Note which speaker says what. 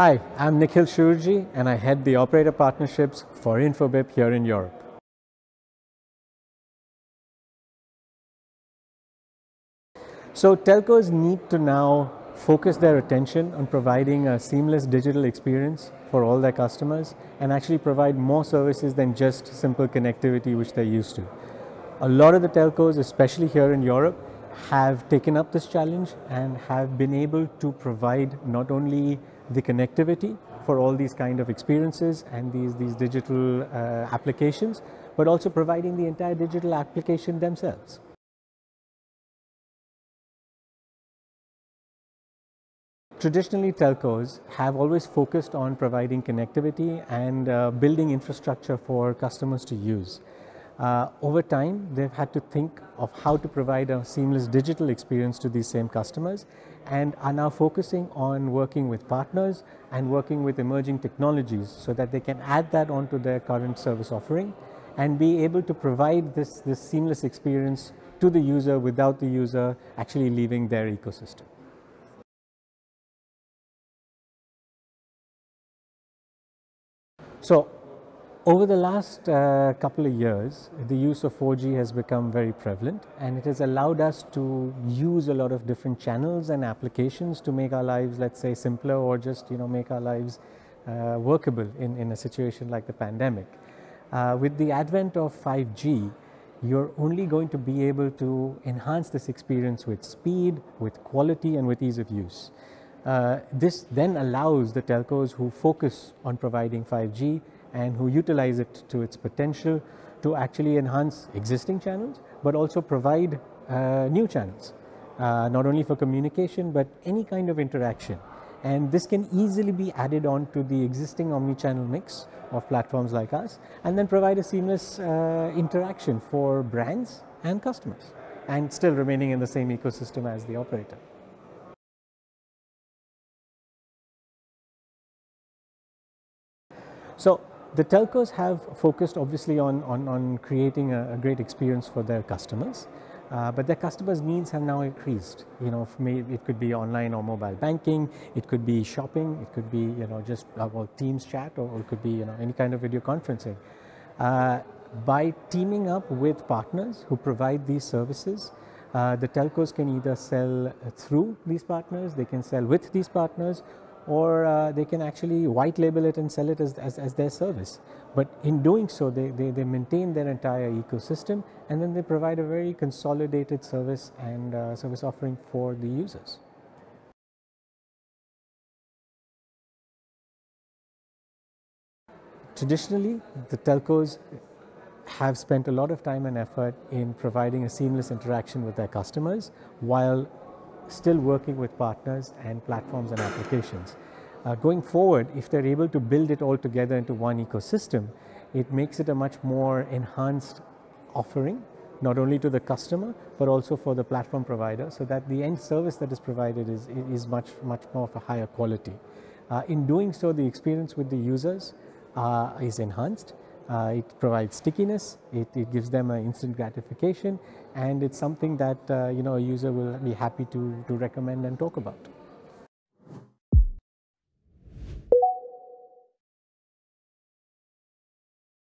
Speaker 1: Hi, I'm Nikhil Shurji and I head the operator partnerships for Infobip here in Europe. So telcos need to now focus their attention on providing a seamless digital experience for all their customers and actually provide more services than just simple connectivity which they're used to. A lot of the telcos, especially here in Europe, have taken up this challenge and have been able to provide not only the connectivity for all these kind of experiences and these, these digital uh, applications, but also providing the entire digital application themselves. Traditionally, telcos have always focused on providing connectivity and uh, building infrastructure for customers to use. Uh, over time, they've had to think of how to provide a seamless digital experience to these same customers and are now focusing on working with partners and working with emerging technologies so that they can add that onto their current service offering and be able to provide this, this seamless experience to the user without the user actually leaving their ecosystem. So over the last uh, couple of years, the use of 4G has become very prevalent and it has allowed us to use a lot of different channels and applications to make our lives, let's say, simpler or just, you know, make our lives uh, workable in, in a situation like the pandemic. Uh, with the advent of 5G, you're only going to be able to enhance this experience with speed, with quality and with ease of use. Uh, this then allows the telcos who focus on providing 5G and who utilize it to its potential to actually enhance existing channels, but also provide uh, new channels, uh, not only for communication, but any kind of interaction. And this can easily be added on to the existing omni-channel mix of platforms like us, and then provide a seamless uh, interaction for brands and customers, and still remaining in the same ecosystem as the operator. So the telcos have focused obviously on, on, on creating a, a, great experience for their customers, uh, but their customers' needs have now increased. You know, for me, it could be online or mobile banking, it could be shopping, it could be you know just uh, well, Teams chat, or, or, it could be you know any kind of video conferencing. Uh, by teaming up with partners who provide these services, uh, the telcos can either sell through these partners, they can sell with these partners, or uh, they can actually white label it and sell it as, as, as their service. But in doing so, they, they, they, maintain their entire ecosystem and then they provide a very consolidated service and uh, service offering for the users. Traditionally, the telcos have spent a lot of time and effort in providing a seamless interaction with their customers while still working with partners and platforms and applications. Uh, going forward, if they're able to build it all together into one ecosystem, it makes it a much more enhanced offering, not only to the customer, but also for the platform provider, so that the end service that is provided is, is much, much more of a higher quality. Uh, in doing so, the experience with the users uh, is enhanced uh, it provides stickiness, it, it gives them an instant gratification, and it's something that uh, you know a user will be happy to, to recommend and talk about.